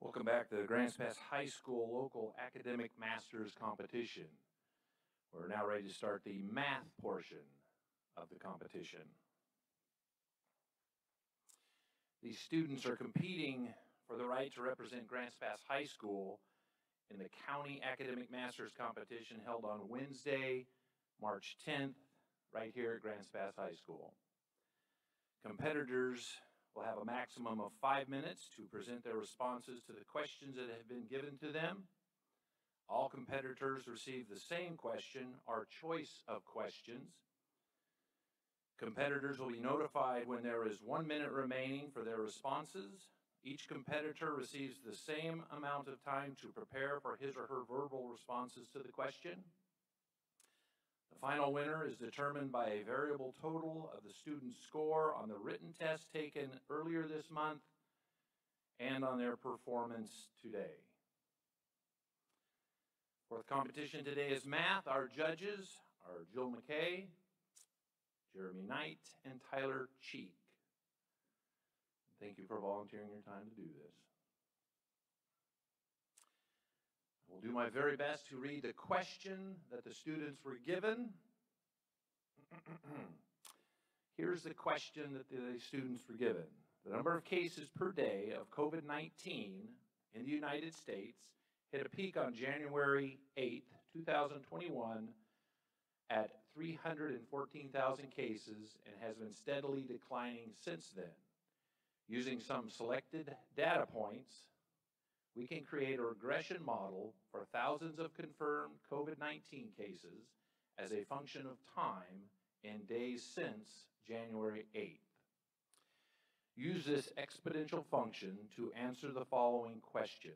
Welcome back to the Grants Pass High School Local Academic Masters Competition. We're now ready to start the math portion of the competition. These students are competing for the right to represent Grants Pass High School in the County Academic Masters Competition held on Wednesday, March 10th, right here at Grants Pass High School. Competitors will have a maximum of five minutes to present their responses to the questions that have been given to them. All competitors receive the same question or choice of questions. Competitors will be notified when there is one minute remaining for their responses. Each competitor receives the same amount of time to prepare for his or her verbal responses to the question. The final winner is determined by a variable total of the student's score on the written test taken earlier this month and on their performance today. Fourth competition today is math. Our judges are Jill McKay, Jeremy Knight, and Tyler Cheek. Thank you for volunteering your time to do this. I will do my very best to read the question that the students were given. Here's the question that the students were given. The number of cases per day of COVID-19 in the United States hit a peak on January 8, 2021 at 314,000 cases and has been steadily declining since then. Using some selected data points, we can create a regression model for thousands of confirmed COVID-19 cases as a function of time in days since January 8th. Use this exponential function to answer the following questions.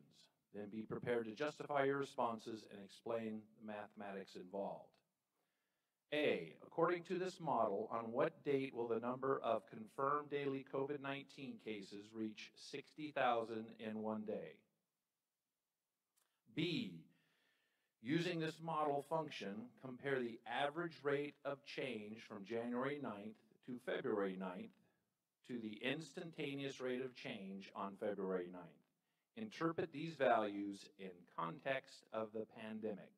Then be prepared to justify your responses and explain the mathematics involved. A, according to this model, on what date will the number of confirmed daily COVID-19 cases reach 60,000 in one day? B, using this model function, compare the average rate of change from January 9th to February 9th to the instantaneous rate of change on February 9th. Interpret these values in context of the pandemic.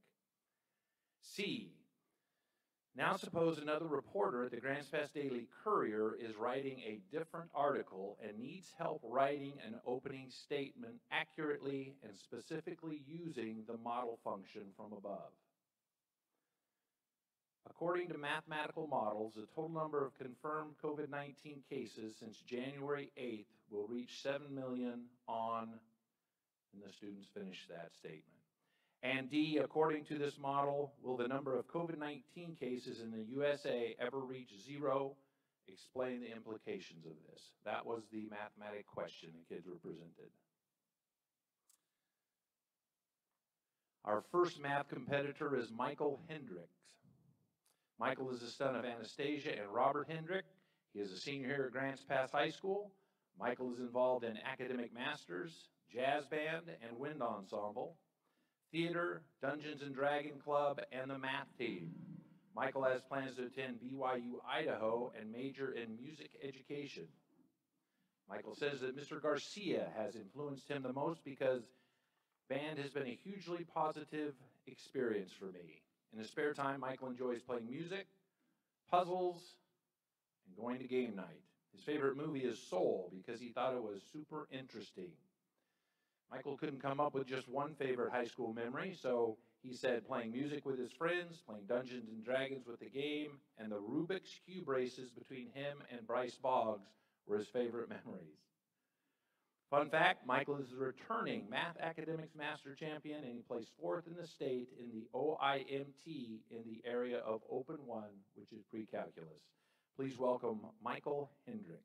C, now suppose another reporter at the Grants Pass Daily Courier is writing a different article and needs help writing an opening statement accurately and specifically using the model function from above. According to mathematical models, the total number of confirmed COVID-19 cases since January 8th will reach 7 million on, and the students finish that statement. And D, according to this model, will the number of COVID-19 cases in the USA ever reach zero? Explain the implications of this. That was the mathematic question the kids were presented. Our first math competitor is Michael Hendricks. Michael is the son of Anastasia and Robert Hendrick. He is a senior here at Grants Pass High School. Michael is involved in academic masters, jazz band, and wind ensemble theater, Dungeons and Dragon Club, and the math team. Michael has plans to attend BYU Idaho and major in music education. Michael says that Mr. Garcia has influenced him the most because band has been a hugely positive experience for me. In his spare time, Michael enjoys playing music, puzzles, and going to game night. His favorite movie is Soul because he thought it was super interesting. Michael couldn't come up with just one favorite high school memory, so he said playing music with his friends, playing Dungeons and Dragons with the game, and the Rubik's Cube races between him and Bryce Boggs were his favorite memories. Fun fact Michael is returning Math Academics Master Champion, and he placed fourth in the state in the OIMT in the area of Open One, which is pre calculus. Please welcome Michael Hendricks.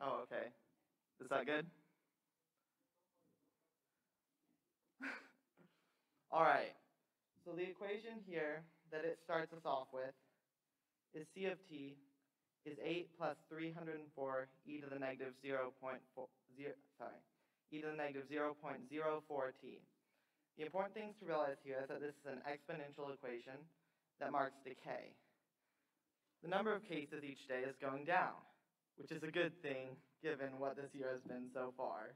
Oh, okay. Is that good? All right. So the equation here that it starts us off with is C of t is 8 plus 304 e to the negative 0.4, zero, sorry, e to the negative 0.04t. The important things to realize here is that this is an exponential equation that marks decay. The number of cases each day is going down, which is a good thing given what this year has been so far.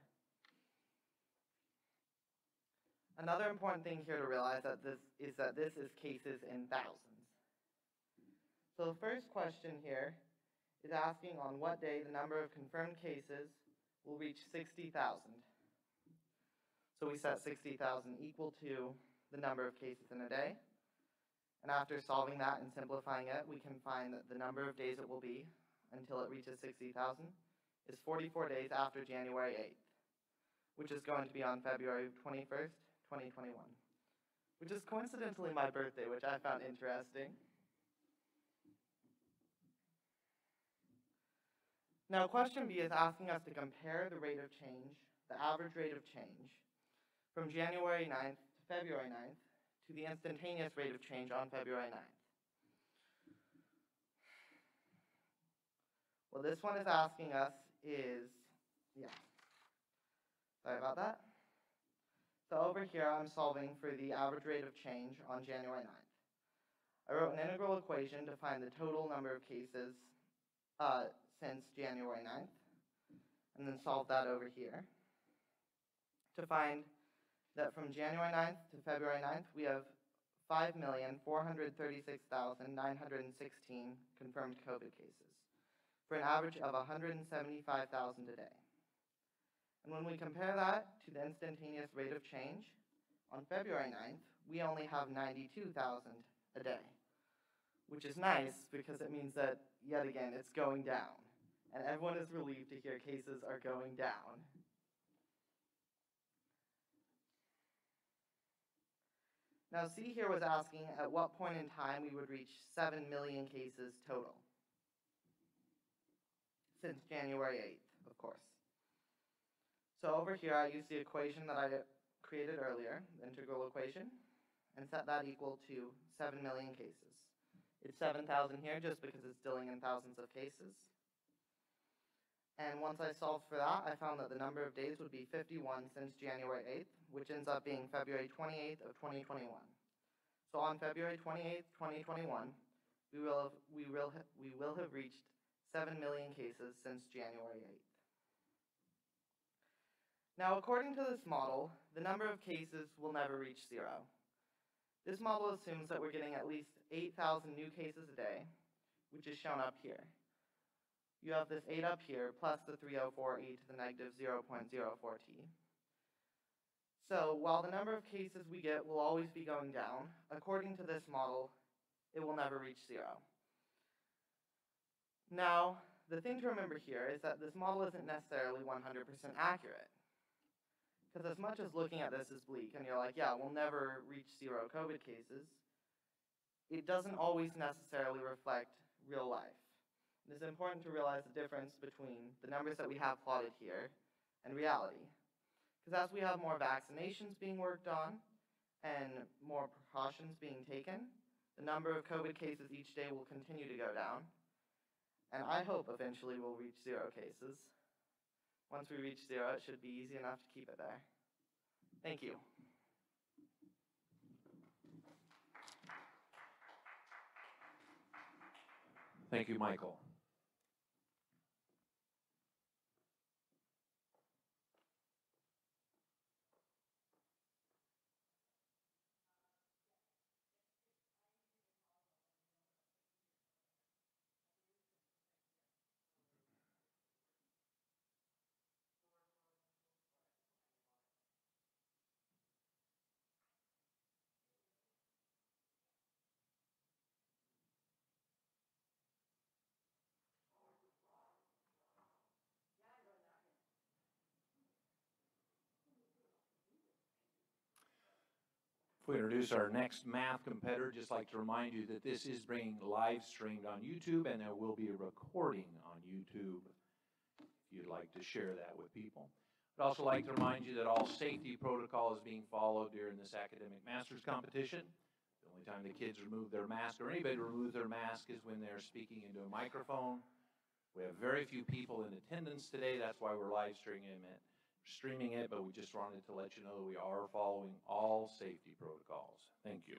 Another important thing here to realize that this is that this is cases in thousands. So the first question here is asking on what day the number of confirmed cases will reach 60,000. So we set 60,000 equal to the number of cases in a day. And after solving that and simplifying it, we can find that the number of days it will be until it reaches 60,000 is 44 days after January 8th, which is going to be on February 21st, 2021, which is coincidentally my birthday, which I found interesting. Now, question B is asking us to compare the rate of change, the average rate of change, from January 9th to February 9th to the instantaneous rate of change on February 9th. What this one is asking us is, yeah, sorry about that. So over here, I'm solving for the average rate of change on January 9th. I wrote an integral equation to find the total number of cases uh, since January 9th, and then solve that over here to find that from January 9th to February 9th, we have 5,436,916 confirmed COVID cases, for an average of 175,000 a day. And when we compare that to the instantaneous rate of change, on February 9th, we only have 92,000 a day, which is nice because it means that, yet again, it's going down. And everyone is relieved to hear cases are going down. Now, C here was asking at what point in time we would reach 7 million cases total. Since January 8th, of course. So over here, I use the equation that I created earlier, the integral equation, and set that equal to 7 million cases. It's 7,000 here just because it's dealing in thousands of cases. And once I solved for that, I found that the number of days would be 51 since January 8th, which ends up being February 28th of 2021. So on February 28th, 2021, we will have, we will we will have reached 7 million cases since January 8th. Now, according to this model, the number of cases will never reach zero. This model assumes that we're getting at least 8,000 new cases a day, which is shown up here. You have this 8 up here, plus the 304e to the negative 0.04t. So while the number of cases we get will always be going down, according to this model, it will never reach zero. Now, the thing to remember here is that this model isn't necessarily 100% accurate. Because as much as looking at this is bleak, and you're like, yeah, we'll never reach zero COVID cases, it doesn't always necessarily reflect real life. It is important to realize the difference between the numbers that we have plotted here and reality. Because as we have more vaccinations being worked on and more precautions being taken, the number of COVID cases each day will continue to go down. And I hope eventually we'll reach zero cases. Once we reach zero, it should be easy enough to keep it there. Thank you. Thank you, Michael. We introduce our next math competitor, just like to remind you that this is being live streamed on YouTube and there will be a recording on YouTube if you'd like to share that with people. I'd also like to remind you that all safety protocol is being followed during this academic masters competition. The only time the kids remove their mask or anybody remove their mask is when they're speaking into a microphone. We have very few people in attendance today. That's why we're live streaming it. Streaming it, but we just wanted to let you know that we are following all safety protocols. Thank you.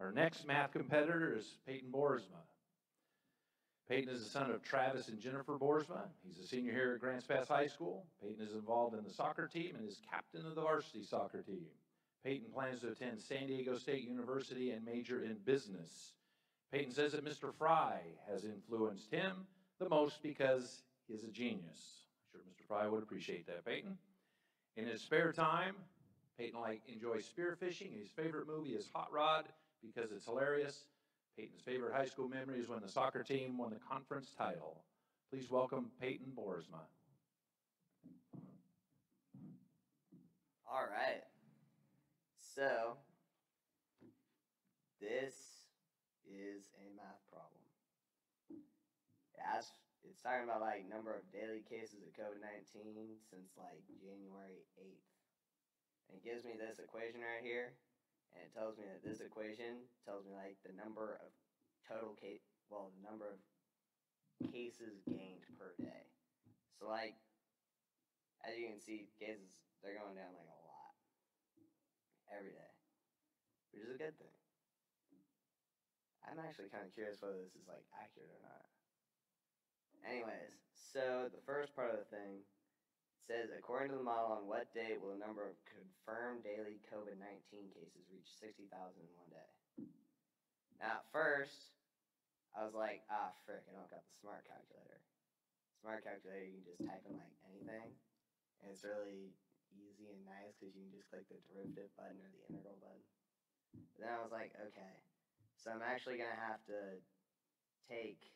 Our next math competitor is Peyton Boersma. Peyton is the son of Travis and Jennifer Boersma. He's a senior here at Grants Pass High School. Peyton is involved in the soccer team and is captain of the varsity soccer team. Peyton plans to attend San Diego State University and major in business. Peyton says that Mr. Fry has influenced him the most because he is a genius. I'm sure Mr. Fry would appreciate that, Peyton. In his spare time, Peyton like enjoys spearfishing. His favorite movie is Hot Rod because it's hilarious. Peyton's favorite high school memory is when the soccer team won the conference title. Please welcome Peyton Boersma. All right. So, this is a math asks, it's talking about like number of daily cases of COVID 19 since like January 8th. And it gives me this equation right here. And it tells me that this equation tells me like the number of total case, well, the number of cases gained per day. So, like, as you can see, cases, they're going down like a lot every day, which is a good thing. I'm actually kind of curious whether this is like accurate or not. Anyways, so the first part of the thing says according to the model, on what day will the number of confirmed daily COVID 19 cases reach 60,000 in one day? Now, at first, I was like, ah, frick, I don't got the smart calculator. Smart calculator, you can just type in like anything, and it's really easy and nice because you can just click the derivative button or the integral button. But then I was like, okay, so I'm actually going to have to take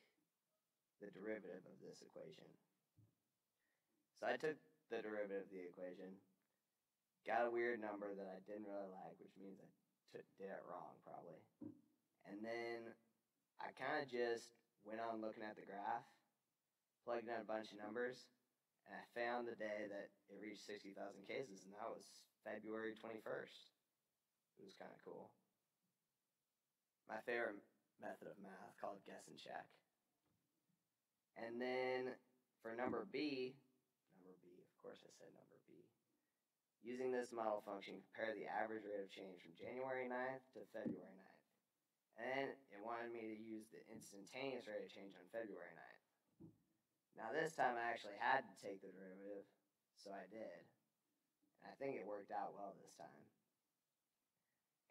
the derivative of this equation. So I took the derivative of the equation, got a weird number that I didn't really like, which means I took, did it wrong probably. And then I kind of just went on looking at the graph, plugged in a bunch of numbers, and I found the day that it reached 60,000 cases, and that was February 21st. It was kind of cool. My favorite method of math called guess and check. And then for number B, number B, of course I said number B. Using this model function, compare the average rate of change from January 9th to February 9th. And it wanted me to use the instantaneous rate of change on February 9th. Now this time I actually had to take the derivative, so I did. And I think it worked out well this time.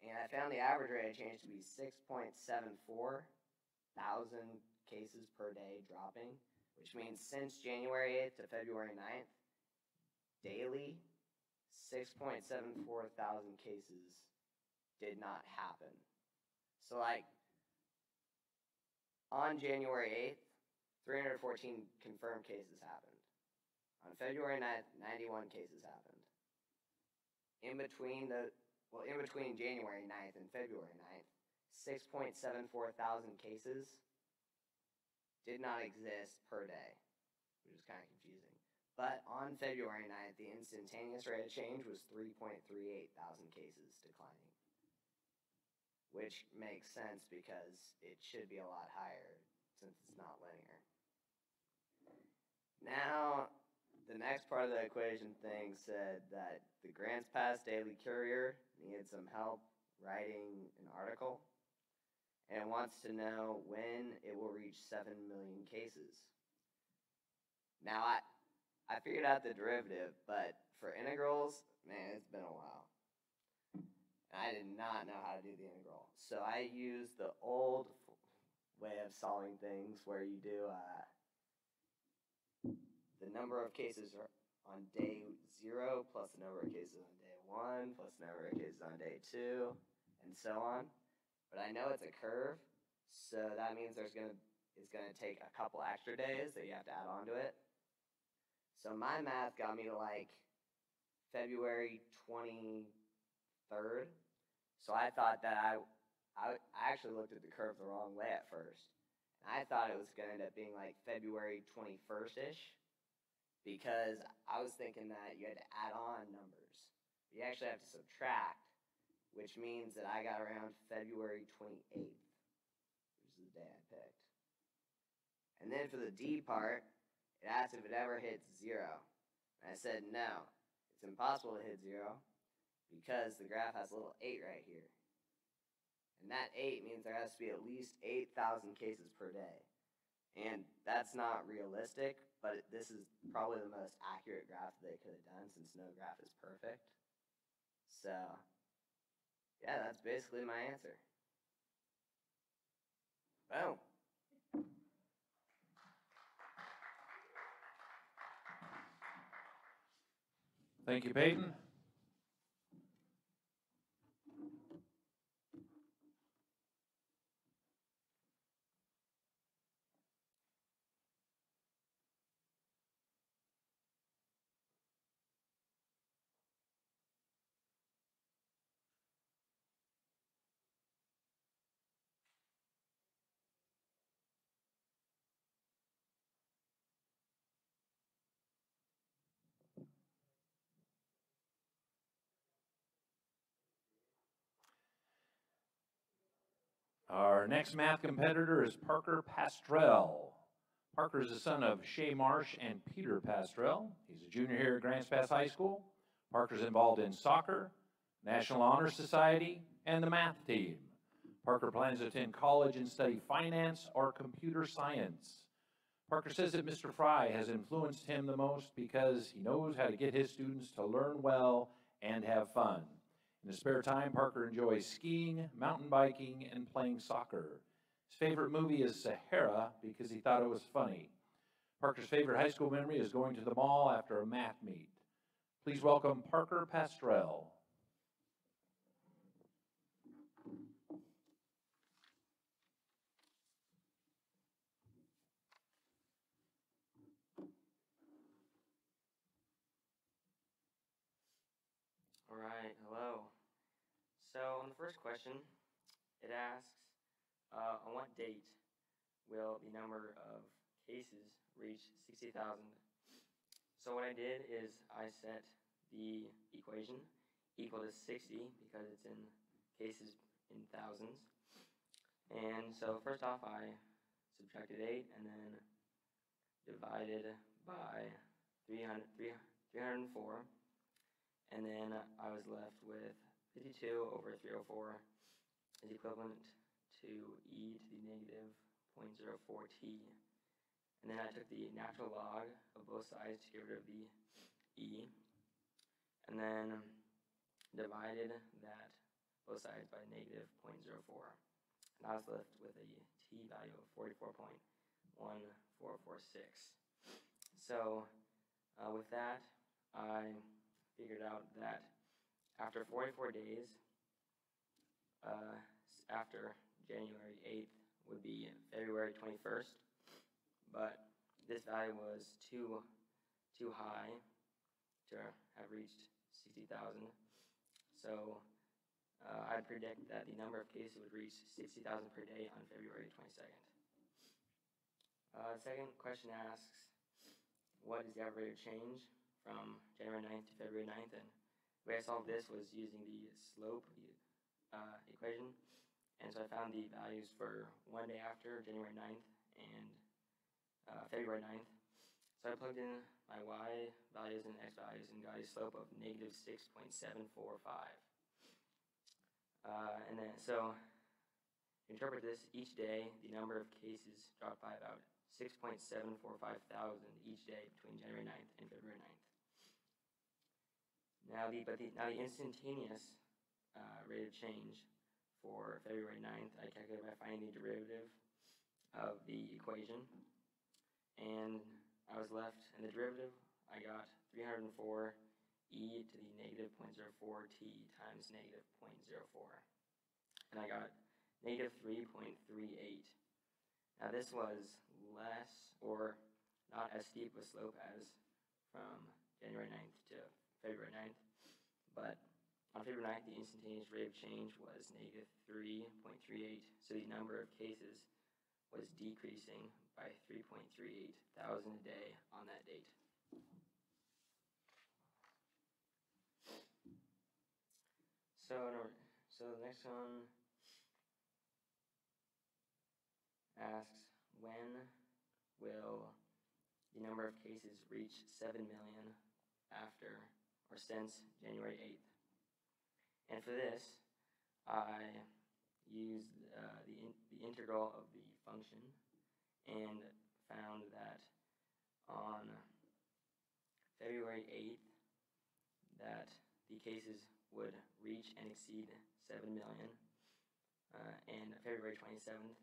And I found the average rate of change to be 6.74 thousand cases per day dropping, which means since January 8th to February 9th, daily 6.74 thousand cases did not happen. So, like, on January 8th, 314 confirmed cases happened. On February 9th, 91 cases happened. In between the, well, in between January 9th and February 9th, 6.74 thousand cases did not exist per day, which is kind of confusing. But on February 9th, the instantaneous rate of change was 3.38 thousand cases declining, which makes sense because it should be a lot higher since it's not linear. Now, the next part of the equation thing said that the Grants Pass Daily Courier needed some help writing an article and wants to know when it will reach 7 million cases. Now, I, I figured out the derivative, but for integrals, man, it's been a while. I did not know how to do the integral. So I used the old way of solving things where you do uh, the number of cases on day zero plus the number of cases on day one plus the number of cases on day two, and so on but I know it's a curve, so that means there's gonna it's gonna take a couple extra days that you have to add on to it. So my math got me to like February twenty third. So I thought that I, I actually looked at the curve the wrong way at first. And I thought it was gonna end up being like February twenty first ish. Because I was thinking that you had to add on numbers. You actually have to subtract which means that I got around February 28th, which is the day I picked. And then for the D part, it asked if it ever hits zero. And I said no. It's impossible to hit zero because the graph has a little 8 right here. And that 8 means there has to be at least 8,000 cases per day. And that's not realistic, but it, this is probably the most accurate graph that they could have done since no graph is perfect. So, yeah, that's basically my answer. Boom. Thank you, Peyton. Our next math competitor is Parker Pastrell. Parker is the son of Shay Marsh and Peter Pastrell. He's a junior here at Grants Pass High School. Parker's involved in soccer, National Honor Society, and the math team. Parker plans to attend college and study finance or computer science. Parker says that Mr. Fry has influenced him the most because he knows how to get his students to learn well and have fun. In his spare time, Parker enjoys skiing, mountain biking, and playing soccer. His favorite movie is Sahara because he thought it was funny. Parker's favorite high school memory is going to the mall after a math meet. Please welcome Parker Pastrell. All right, hello. So on the first question, it asks, uh, on what date will the number of cases reach 60,000? So what I did is I set the equation equal to 60 because it's in cases in thousands. And so first off, I subtracted 8 and then divided by 300, 304. And then I was left with 52 over 304 is equivalent to e to the negative 0.04t. And then I took the natural log of both sides to get rid of the e. And then divided that both sides by negative 0.04. And I was left with a t value of 44.1446. So uh, with that, I figured out that after 44 days, uh, after January 8th would be February 21st, but this value was too too high to have reached 60,000. So uh, I predict that the number of cases would reach 60,000 per day on February 22nd. Uh, the second question asks, what is the average change from January 9th to February 9th. And way I solved this was using the slope uh, equation. And so I found the values for one day after January 9th and uh, February 9th. So I plugged in my y values and x values and got a slope of negative 6.745. Uh, and then, so interpret this, each day the number of cases dropped by about 6.745 thousand each day between January 9th and February 9th. Now the but the now the instantaneous uh, rate of change for February 9th, I calculated by finding the derivative of the equation, and I was left in the derivative. I got 304 e to the negative 0.04 t times negative 0.04, and I got negative 3.38. Now this was less or not as steep a slope as from January 9th to February 9th, but on February 9th, the instantaneous rate of change was negative 3.38, so the number of cases was decreasing by 3.38 thousand a day on that date. So, so the next one asks, when will the number of cases reach 7 million after or since January 8th. And for this, I used uh, the, in, the integral of the function and found that on February 8th, that the cases would reach and exceed 7 million. Uh, and February 27th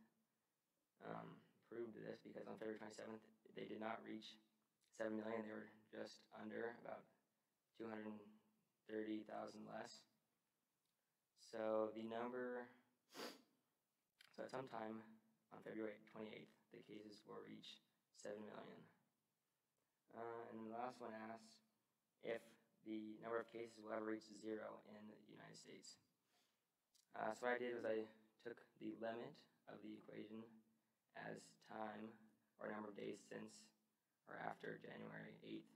um, proved this because on February 27th, they did not reach 7 million. They were just under about 230,000 less. So the number, so at some time on February 28th, the cases will reach 7 million. Uh, and the last one asks if the number of cases will ever reach zero in the United States. Uh, so what I did was I took the limit of the equation as time or number of days since or after January 8th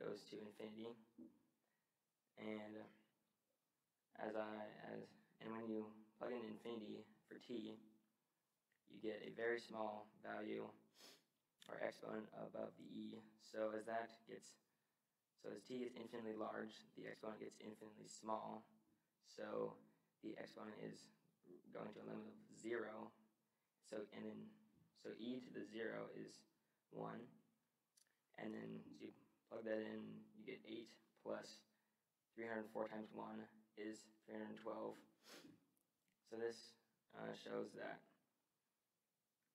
goes to infinity. And as I as and when you plug in infinity for t, you get a very small value or exponent above the e. So as that gets so as t is infinitely large, the exponent gets infinitely small. So the exponent is going to a limit of zero. So and then so e to the zero is one. And then you plug that in, you get eight plus 304 times one is 312. So this uh, shows that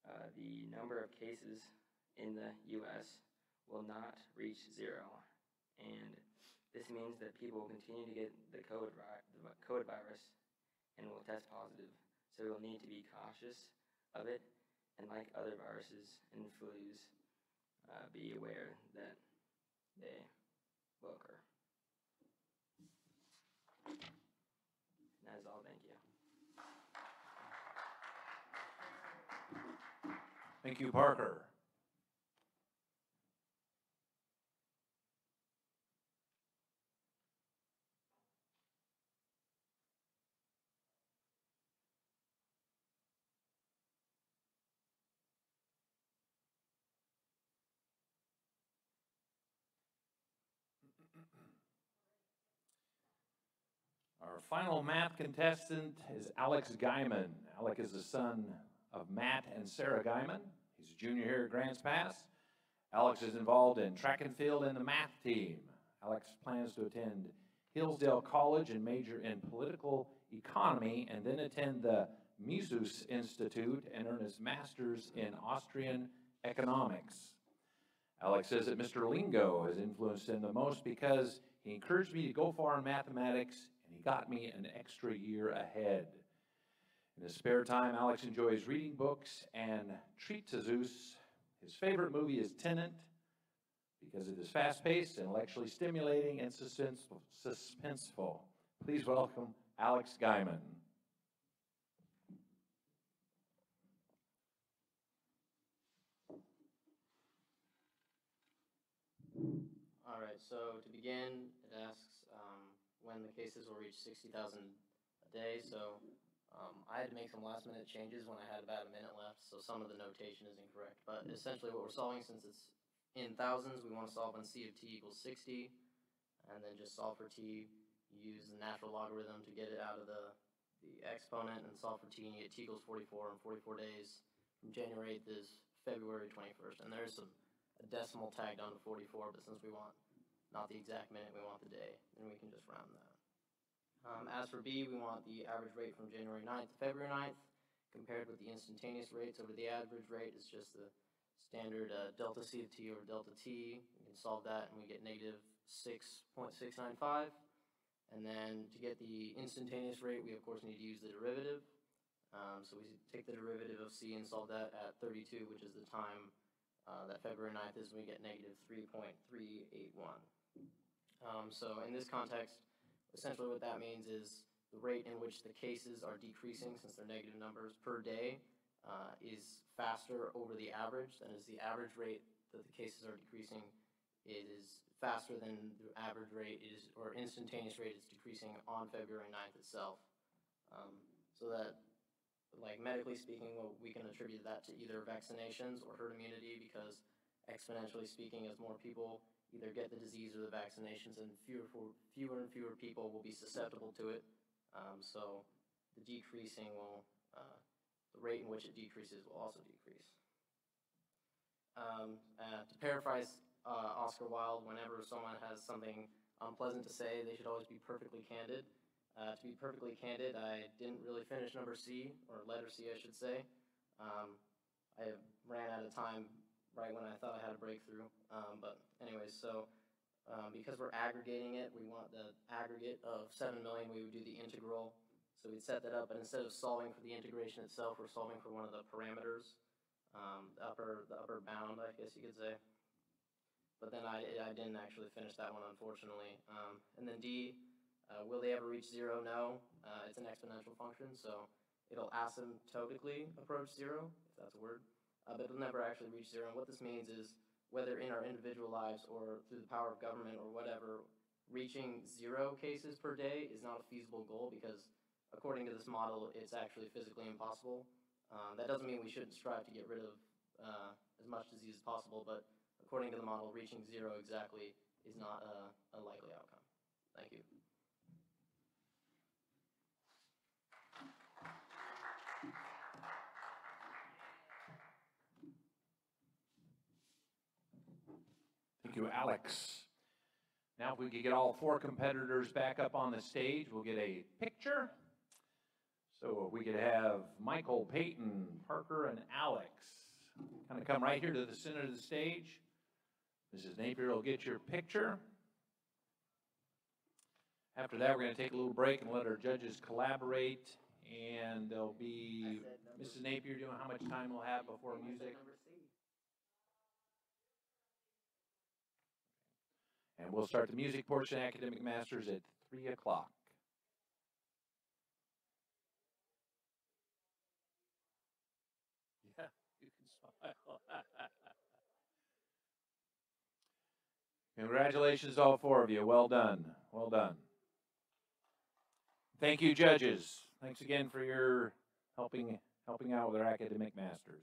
uh, the number of cases in the U.S. will not reach zero, and this means that people will continue to get the COVID, the COVID virus and will test positive. So we'll need to be cautious of it, and like other viruses and flus, uh, be aware that they will occur. And that is all. Thank you. Thank you, Parker. Our final math contestant is Alex Guyman. Alec is the son of Matt and Sarah Guyman. He's a junior here at Grants Pass. Alex is involved in track and field and the math team. Alex plans to attend Hillsdale College and major in political economy and then attend the Mises Institute and earn his master's in Austrian economics. Alex says that Mr. Lingo has influenced him the most because he encouraged me to go far in mathematics got me an extra year ahead. In his spare time, Alex enjoys reading books and treats to Zeus. His favorite movie is Tenet because it is fast paced, intellectually stimulating, and suspenseful. Please welcome Alex Guyman. All right, so to begin, it asks when the cases will reach 60,000 a day. So um, I had to make some last minute changes when I had about a minute left, so some of the notation is incorrect. But essentially, what we're solving, since it's in thousands, we want to solve when c of t equals 60, and then just solve for t. Use the natural logarithm to get it out of the, the exponent, and solve for t, and you get t equals 44, and 44 days from January 8th is February 21st. And there's some a decimal tagged onto 44, but since we want not the exact minute, we want the day, then we can just round that. Um, as for B, we want the average rate from January 9th to February 9th, compared with the instantaneous rates over the average rate. It's just the standard uh, delta C of t over delta t. We can solve that and we get negative 6.695. And then to get the instantaneous rate, we of course need to use the derivative. Um, so we take the derivative of c and solve that at 32, which is the time uh, that February 9th is, and we get negative 3.381. Um, so in this context, essentially what that means is the rate in which the cases are decreasing, since they're negative numbers per day, uh, is faster over the average than is the average rate that the cases are decreasing. Is faster than the average rate is, or instantaneous rate is decreasing on February 9th itself. Um, so that like medically speaking, well, we can attribute that to either vaccinations or herd immunity because exponentially speaking, as more people either get the disease or the vaccinations, and fewer fewer and fewer people will be susceptible to it. Um, so the decreasing will, uh, the rate in which it decreases will also decrease. Um, uh, to paraphrase uh, Oscar Wilde, whenever someone has something unpleasant to say, they should always be perfectly candid. Uh, to be perfectly candid, I didn't really finish number C, or letter C, I should say. Um, I ran out of time right when I thought I had a breakthrough. Um, but anyways, so um, because we're aggregating it, we want the aggregate of 7 million, we would do the integral. So we'd set that up, and instead of solving for the integration itself, we're solving for one of the parameters, um, the upper, the upper bound, I guess you could say. But then I, I didn't actually finish that one, unfortunately. Um, and then D, uh, will they ever reach zero? No. Uh, it's an exponential function, so it'll asymptotically approach zero, if that's a word uh, but it'll never actually reach zero. And what this means is whether in our individual lives or through the power of government or whatever, reaching zero cases per day is not a feasible goal because according to this model, it's actually physically impossible. Um, that doesn't mean we shouldn't strive to get rid of uh, as much disease as possible, but according to the model, reaching zero exactly is not a, a likely outcome. Thank you. Thank you, Alex. Now, if we could get all four competitors back up on the stage, we'll get a picture. So if we could have Michael, Peyton, Parker, and Alex kind of come right here to the center of the stage. Mrs. Napier will get your picture. After that, we're going to take a little break and let our judges collaborate. And there'll be Mrs. Napier, doing how much time we'll have before music? And we'll start the music portion, Academic Masters, at 3 o'clock. Yeah, you can smile. Congratulations, all four of you. Well done. Well done. Thank you, judges. Thanks again for your helping helping out with our academic masters.